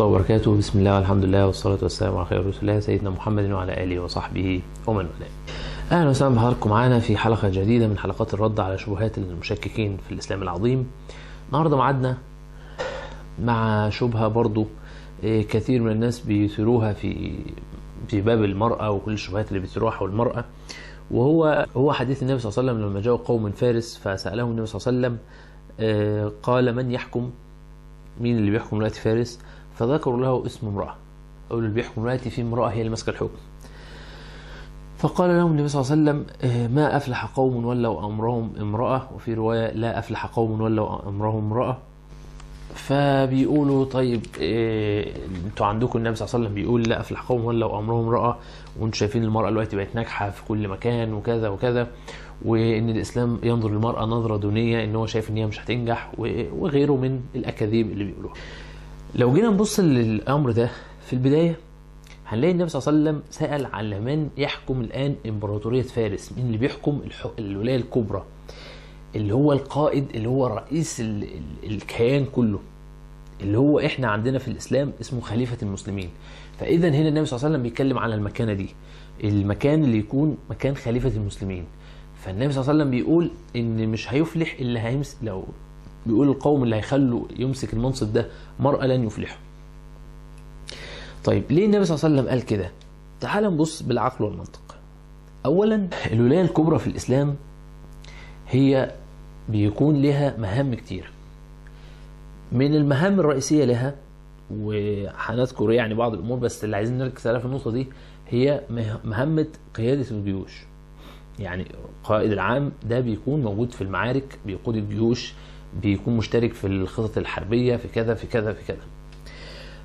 وبركاته. بسم الله والحمد لله والصلاة والسلام على خير رسول الله سيدنا محمد وعلى آله وصحبه ومن والاه. أهلا وسهلا بحضراتكم معانا في حلقة جديدة من حلقات الرد على شبهات المشككين في الإسلام العظيم. النهاردة معادنا مع شبهة برضو إيه، كثير من الناس بيثيروها في في باب المرأة وكل الشبهات اللي بيثيروها حول المرأة. وهو هو حديث النبي صلى الله عليه وسلم لما جاءوا قوم من فارس فسألهم النبي صلى الله عليه وسلم آه، قال من يحكم؟ مين اللي بيحكم دلوقتي فارس؟ فذكروا له اسم امرأة. أو اللي بيحكم دلوقتي في امرأة هي اللي ماسكة الحكم. فقال لهم النبي صلى الله عليه وسلم آه، ما أفلح قوم ولوا أمرهم امرأة وفي رواية لا أفلح قوم ولوا أمرهم امرأة فبيقولوا طيب إيه أنتوا عندكم النبي صلى الله عليه وسلم بيقول لا أفلح قوم ولوا أمرهم امرأة وانتوا شايفين المرأة دلوقتي بقت ناجحة في كل مكان وكذا وكذا وإن الإسلام ينظر للمرأة نظرة دونية إن هو شايف إن هي مش هتنجح وغيره من الأكاذيب اللي بيقولوها. لو جينا نبص للأمر ده في البداية هنلاقي النبي صلى الله عليه وسلم سأل على من يحكم الآن إمبراطورية فارس؟ مين اللي بيحكم؟ الولاية الكبرى. اللي هو القائد اللي هو رئيس ال- ال- الكيان كله. اللي هو إحنا عندنا في الإسلام اسمه خليفة المسلمين. فاذا هنا النبي صلى الله عليه وسلم بيتكلم على المكانة دي. المكان اللي يكون مكان خليفة المسلمين. فالنبي صلى الله عليه وسلم بيقول إن مش هيفلح إلا هيمسك لو بيقول القوم اللي هيخلوا يمسك المنصب ده مرأة لن يفلحوا. طيب ليه النبي صلى الله عليه وسلم قال كده؟ تعال نبص بالعقل والمنطق. اولا الولاية الكبرى في الإسلام هي بيكون لها مهام كتير. من المهام الرئيسية لها وهنذكر يعني بعض الأمور بس اللي عايزين نركز عليها في النقطة دي هي مه- مهمة قيادة الجيوش. يعني القائد العام ده بيكون موجود في المعارك بيقود الجيوش بيكون مشترك في الخطط الحربية في كذا في كذا في كذا.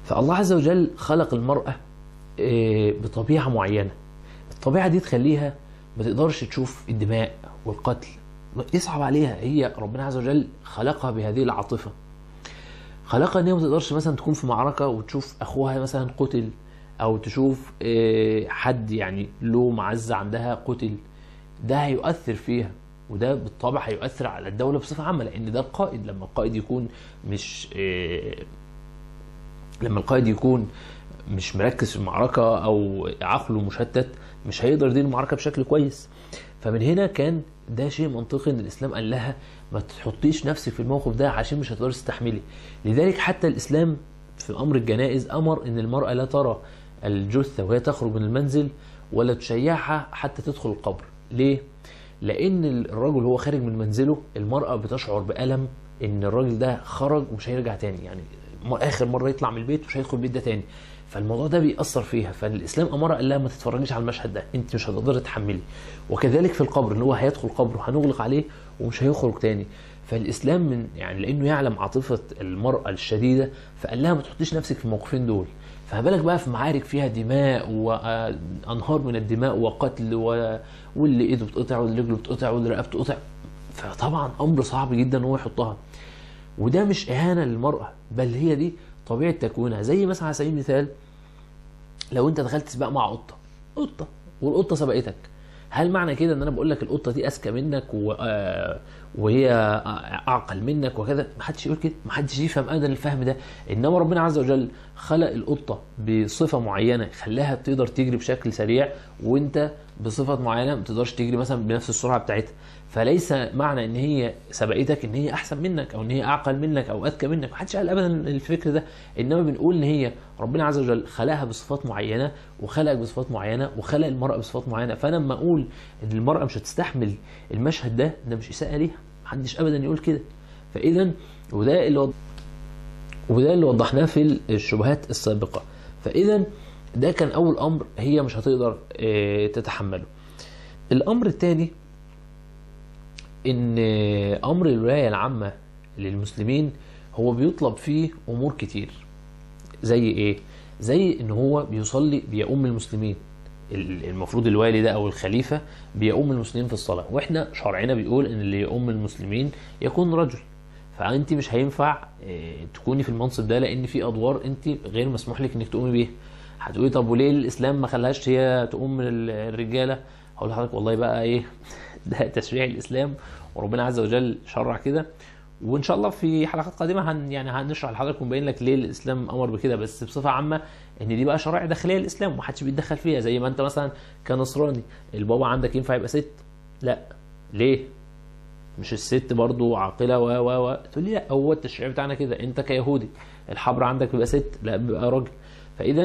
فالله عز وجل خلق المرأة آه، بطبيعة معينة. الطبيعة دي تخليها ما تقدرش تشوف الدماء والقتل. يصعب عليها. هي ربنا عز وجل خلقها بهذه العاطفة. خلقها إن هي ما تقدرش مثلا تكون في معركة وتشوف أخوها مثلا قتل أو تشوف آه، حد يعني له معزة عندها قتل. ده هيؤثر فيها وده بالطبع هيؤثر على الدولة بصفة عامة لأن ده القائد. لما القائد يكون مش آه، لما القائد يكون مش مركز في المعركة أو عقله مشتت مش هيقدر يدير المعركة بشكل كويس. فمن هنا كان ده شيء منطقي إن الإسلام قال لها ما تحطيش نفسك في الموقف ده عشان مش هتقدري تستحملي. لذلك حتى الإسلام في أمر الجنائز أمر إن المرأة لا ترى الجثة وهي تخرج من المنزل ولا تشيعها حتى تدخل القبر. ليه؟ لأن الرجل هو خارج من منزله المرأة بتشعر بألم إن الراجل ده خرج ومش هيرجع تاني. يعني آخر مرة يطلع من البيت مش هيدخل البيت ده تاني. فالموضوع ده بيأثر فيها. فالإسلام امرها قال لها ما تتفرجيش على المشهد ده. أنت مش هتقدري تتحملي وكذلك في القبر اللي هو هيدخل قبره هنغلق عليه ومش هيخرج تاني. فالإسلام من يعني لأنه يعلم عاطفة المرأة الشديدة فقال لها ما تحطيش نفسك في الموقفين دول. فما بالك بقى في معارك فيها دماء وأنهار من الدماء وقتل و... واللي إيده بتقطع واللي رجله بتقطع واللي رقبته بتقطع. فطبعا أمر صعب جدا إن هو يحطها. وده مش إهانة للمرأة بل هي دي طبيعة تكوينها زي مثلا على سبيل المثال لو أنت دخلت سباق مع قطة قطة والقطة سبقتك هل معنى كده إن أنا بقول لك القطة دي أذكى منك. وهي أعقل منك وكذا. ما حدش يقول كده ما حدش يفهم ابدا الفهم ده. إنما ربنا عز وجل خلق القطة بصفة معينة خلاها تقدر تجري بشكل سريع وأنت بصفة معينة ما تقدرش تجري مثلا بنفس السرعة بتاعتها. فليس معنى إن هي سبقتك إن هي أحسن منك أو إن هي أعقل منك أو أذكى منك. ما حدش قال ابدا الفكر ده. إنما بنقول إن هي ربنا عز وجل خلقها بصفات معينة وخلقك بصفات معينة وخلق المرأة بصفات معينة. فأنا لما أقول إن المرأة مش هتستحمل المشهد ده ده مش إساءة ليها. محدش ابدا يقول كده. فاذا وده اللي وض... وده اللي وضحناه في الشبهات السابقة. فاذا ده كان أول أمر هي مش هتقدر آه، تتحمله. الأمر الثاني إن أمر الولاية العامة للمسلمين هو بيطلب فيه أمور كتير. زي إيه؟ زي إن هو بيصلي بيؤم المسلمين. ال- المفروض الوالي ده أو الخليفة بيؤم المسلمين في الصلاة. وإحنا شرعنا بيقول إن اللي يؤم المسلمين يكون رجل. فانت مش هينفع آه، تكوني في المنصب ده لأن في أدوار انت غير مسموح لك إنك تقومي بيها. هتقولي طب وليه الإسلام ما خلاهاش هي تقوم الرجالة؟ هقول لحضرتك والله بقى إيه ده تشريع الإسلام وربنا عز وجل شرع كده. وإن شاء الله في حلقات قادمة هن يعني هنشرح لحضرتك ونبين لك ليه الإسلام أمر بكده بس بصفة عامة إن دي بقى شرائع داخلية للإسلام ومحدش بيتدخل فيها زي ما أنت مثلا كنصراني البابا عندك ينفع يبقى ست؟ لا. ليه؟ مش الست برضو عاقلة و و و تقول لي لا هو التشريع بتاعنا كده أنت كيهودي الحبر عندك بيبقى ست؟ لا بيبقى راجل. فاذا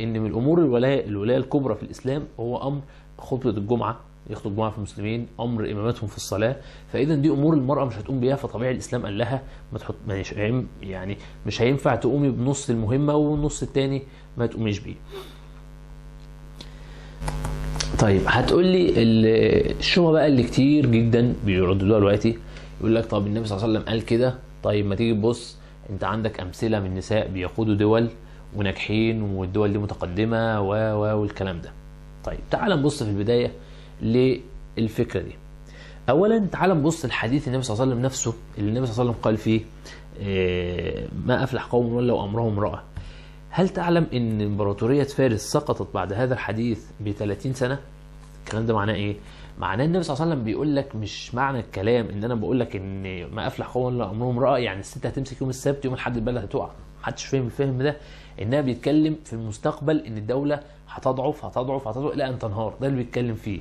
إن من الأمور الولايه الولاية الكبرى في الإسلام هو أمر خطبة الجمعة. يخطب الجمعه في المسلمين أمر امامتهم في الصلاة. فاذا دي أمور المرأة مش هتقوم بيها فطبيعي الإسلام قال لها ما تحط يعني مش هينفع تقومي بنص المهمة والنص التاني ما تقوميش بيه. طيب هتقول لي ال- الشبهة بقى اللي كتير جدا بيرددوها دلوقتي يقول لك طب النبي صلى الله عليه وسلم قال كده؟ طيب ما تيجي تبص أنت عندك أمثلة من نساء بيقودوا دول وناجحين والدول دي متقدمة و و والكلام ده. طيب تعال نبص في البداية للفكرة دي. اولا تعال نبص لحديث النبي صلى الله عليه وسلم نفسه اللي النبي صلى الله عليه وسلم قال فيه آه، ما أفلح قوم ولوا أمرهم امراه هل تعلم إن إمبراطورية فارس سقطت بعد هذا الحديث ب 30 سنة؟ الكلام ده معناه إيه؟ معناه النبي صلى الله عليه وسلم بيقول لك مش معنى الكلام إن أنا بقول لك إن ما أفلح قوم ولا أمرهم امراه يعني الست هتمسك يوم السبت يوم الأحد البلد هتقع. محدش فاهم الفهم ده إنها بيتكلم في المستقبل إن الدولة هتضعف هتضعف هتضعف إلى أن تنهار ده اللي بيتكلم فيه.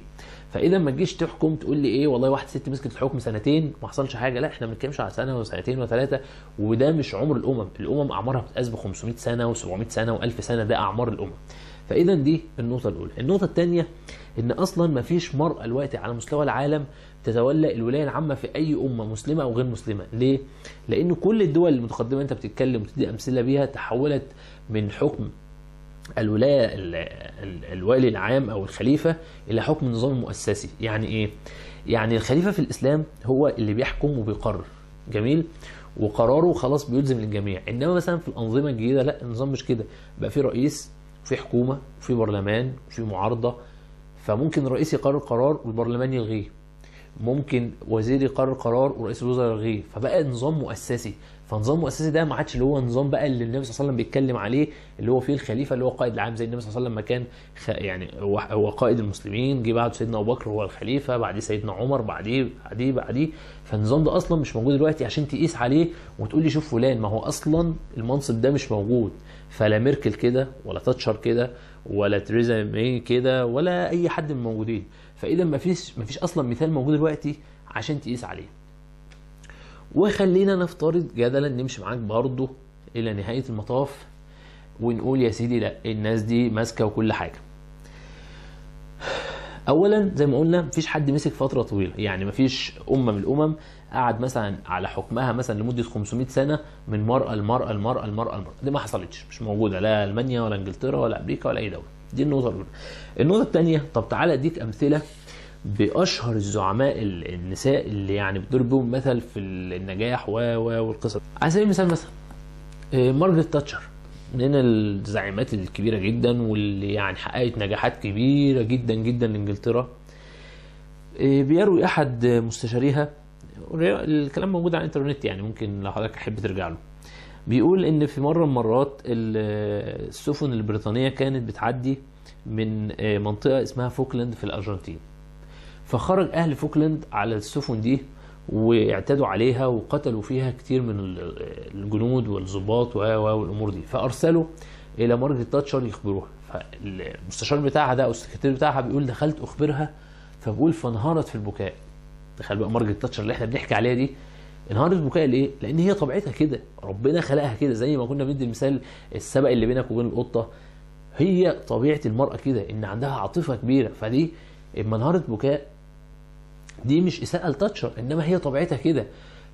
فإذا ما تجيش تحكم تقول لي إيه والله واحد ست مسكت الحكم سنتين ما حصلش حاجة لا إحنا ما بنتكلمش على سنة وسنتين وثلاثة وده مش عمر الأمم. الأمم أعمارها بتتقاس ب 500 سنة و700 سنة و1000 سنة ده أعمار الأمم. فإذا دي النقطة الأولى. النقطة الثانية إن أصلا ما فيش مرأة دلوقتي على مستوى العالم تتولى الولاية العامة في أي أمة مسلمة أو غير مسلمة. ليه؟ لأن كل الدول المتقدمة أنت بتتكلم وتدي أمثلة بيها تحولت من حكم الولاية ال- ال- الوالي العام أو الخليفة إلى حكم النظام المؤسسي يعني إيه؟ يعني الخليفة في الإسلام هو اللي بيحكم وبيقرر. جميل؟ وقراره خلاص بيلزم للجميع. إنما مثلا في الأنظمة الجديدة لا النظام مش كده. بقى في رئيس في حكومة وفي برلمان وفي معارضة. فممكن الرئيس يقرر قرار والبرلمان يلغيه. ممكن وزير يقرر قرار ورئيس الوزراء يلغيه. فبقى نظام مؤسسي. فنظام مؤسسي ده ما عادش اللي هو نظام بقى اللي النبي صلى الله عليه وسلم بيتكلم عليه اللي هو فيه الخليفة اللي هو قائد العام زي النبي صلى الله عليه وسلم ما كان خ... يعني هو هو قائد المسلمين جه بعده سيدنا أبو بكر هو الخليفة بعديه سيدنا عمر بعديه بعديه بعديه. فالنظام ده أصلا مش موجود دلوقتي عشان تقيس عليه وتقول لي شوف فلان ما هو أصلا المنصب ده مش موجود. فلا ميركل كده ولا تاتشر كده ولا تريزا ماي كده ولا أي حد من الموجودين. فاذا ما فيش ما فيش أصلا مثال موجود دلوقتي عشان تقيس عليه. وخلينا نفترض جدلا نمشي معاك برضه إلى نهاية المطاف ونقول يا سيدي لأ الناس دي ماسكة وكل حاجة. اولا زي ما قلنا مفيش حد مسك فترة طويلة يعني مفيش امه من الأمم قعد مثلا على حكمها مثلا لمدة 500 سنة من مرأة لمرأة لمرأة لمرأة لمرأة. دي ما حصلتش مش موجودة لا ألمانيا ولا إنجلترا ولا أمريكا ولا أي دولة. دي النقطة الأولى. النقطة الثانية طب تعالى أديك أمثلة بأشهر الزعماء ال- النساء اللي يعني بتضرب بهم مثل في النجاح و و والقصص على سبيل المثال مثلا آه، مارجريت تاتشر من الزعيمات الكبيرة جدا واللي يعني حققت نجاحات كبيرة جدا جدا لإنجلترا. آه، بيروي أحد مستشاريها. الكلام موجود على الإنترنت يعني ممكن لو حضرتك تحب ترجع له. بيقول إن في مرة من المرات ال- السفن البريطانية كانت بتعدي من آه، منطقة اسمها فوكلاند في الأرجنتين. فخرج أهل فوكلاند على السفن دي واعتدوا عليها وقتلوا فيها كتير من ال- الجنود والضباط و- و- والأمور دي. فأرسلوا إلى مارجريت تاتشر يخبروها. فالمستشار بتاعها ده أو السكرتير بتاعها بيقول دخلت أخبرها فبقول فانهارت في البكاء. تخيل بقى مارجريت تاتشر اللي إحنا بنحكي عليها دي. انهارت بكاء ليه؟ لأن هي طبيعتها كده. ربنا خلقها كده. زي ما كنا بندي مثال السبق اللي بينك وبين القطة. هي طبيعة المرأة كده إن عندها عاطفة كبيرة. فدي اما انهارت بكاء دي مش إساءة لتاتشر إنما هي طبيعتها كده.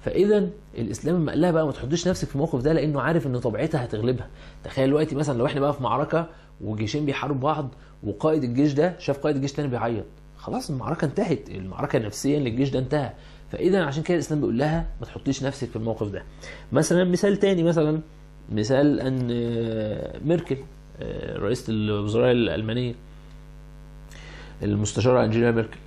فاذا الإسلام لما قال بقى ما تحطيش نفسك في الموقف ده لأنه عارف إن طبيعتها هتغلبها. تخيل دلوقتي مثلا لو إحنا بقى في معركة وجيشين بيحاربوا بعض وقائد الجيش ده شاف قائد الجيش تاني بيعيط. خلاص المعركة انتهت المعركة نفسيا للجيش ده انتهى. فاذا عشان كده الإسلام بيقول لها ما تحطيش نفسك في الموقف ده. مثلا مثال تاني مثلا مثال أن آه، ميركل آه، رئيسة الوزراء الألمانية المستشارة أنجيلا ميركل.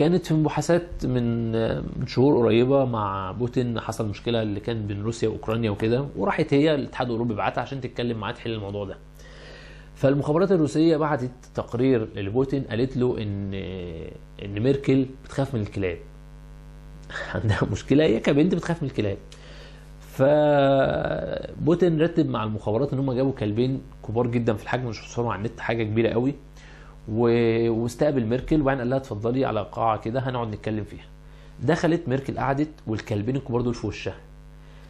كانت في مباحثات من من شهور قريبة مع بوتين حصل مشكلة اللي كان بين روسيا وأوكرانيا وكده وراحت هي الاتحاد الأوروبي بعتها عشان تتكلم معاه تحل الموضوع ده. فالمخابرات الروسية بعتت تقرير لبوتين قالت له إن إن ميركل بتخاف من الكلاب. عندها مشكلة هي كبنت بتخاف من الكلاب. فبوتين رتب مع المخابرات إن هم جابوا كلبين كبار جدا في الحجم مش على النت حاجة كبيرة قوي. واستقبل ميركل. وبعدين قال لها اتفضلي على قاعة كده هنقعد نتكلم فيها. دخلت ميركل قعدت والكلبين الكبار دول في وشها.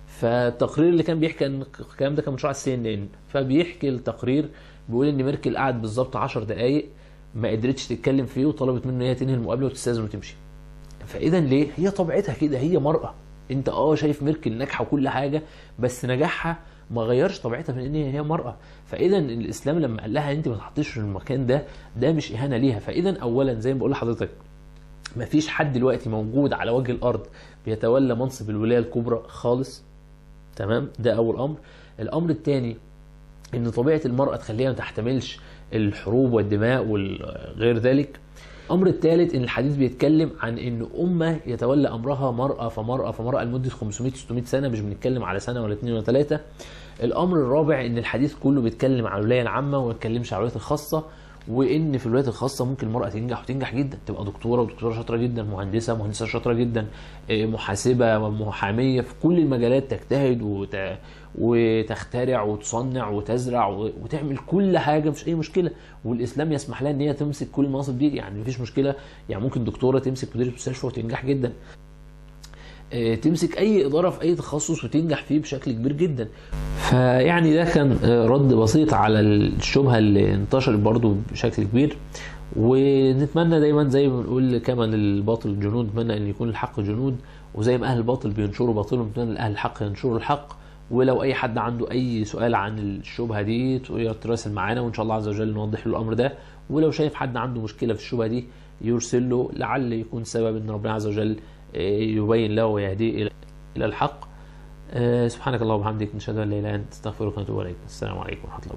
فالتقرير اللي كان بيحكي إن الكلام ده كان منشور على السي ان ان فبيحكي التقرير بيقول إن ميركل قعد بالظبط 10 دقائق ما قدرتش تتكلم فيه وطلبت منه إن هي تنهي المقابلة وتستأذن وتمشي. فاذا ليه؟ هي طبيعتها كده هي مرأة. انت آه شايف ميركل ناجحة وكل حاجة بس نجاحها ما غيرش طبيعتها من ان هي مرأة. فاذا الإسلام لما قال لها انت ما تحطيش في المكان ده ده مش إهانة ليها. فاذا اولا زي ما بقول لحضرتك ما فيش حد دلوقتي موجود على وجه الأرض بيتولى منصب الولاية الكبرى خالص. تمام؟ ده أول أمر. الأمر الثاني إن طبيعة المرأة تخليها ما تحتملش الحروب والدماء وغير ذلك. الأمر الثالث إن الحديث بيتكلم عن إن أمة يتولى أمرها مرأة فمرأة فمرأة لمدة 500 600 سنة مش بنتكلم على سنة ولا اثنين ولا ثلاثة الأمر الرابع إن الحديث كله بيتكلم على الولاية العامة وما بيتكلمش على الولايات الخاصة. وإن في الولايات الخاصة ممكن المرأة تنجح وتنجح جدا. تبقى دكتورة ودكتورة شاطرة جدا مهندسة مهندسة شاطرة جدا محاسبة محامية في كل المجالات تجتهد وت... وتخترع وتصنع وتزرع وتعمل كل حاجة مفيش أي مشكلة. والإسلام يسمح لها إن هي تمسك كل المناصب دي يعني مفيش مشكلة. يعني ممكن دكتورة تمسك مديرة مستشفى وتنجح جدا. تمسك أي إدارة في أي تخصص وتنجح فيه بشكل كبير جدا. فيعني ده كان رد بسيط على الشبهة اللي انتشرت برضو بشكل كبير. ونتمنى دايما زي ما بنقول كما للباطل جنود نتمنى إن يكون الحق جنود. وزي ما أهل الباطل بينشروا باطلهم نتمنى أهل الحق ينشروا الحق. ولو أي حد عنده أي سؤال عن الشبهة دي يتراسل معانا. وإن شاء الله عز وجل نوضح له الأمر ده. ولو شايف حد عنده مشكلة في الشبهة دي يرسل له لعل يكون سبب إن ربنا عز وجل يبين له ويهديه إلى الحق. سبحانك اللهم وبحمدك نشهد أن لا إله إلا أنت استغفرك ونتوب إليك. السلام عليكم ورحمة الله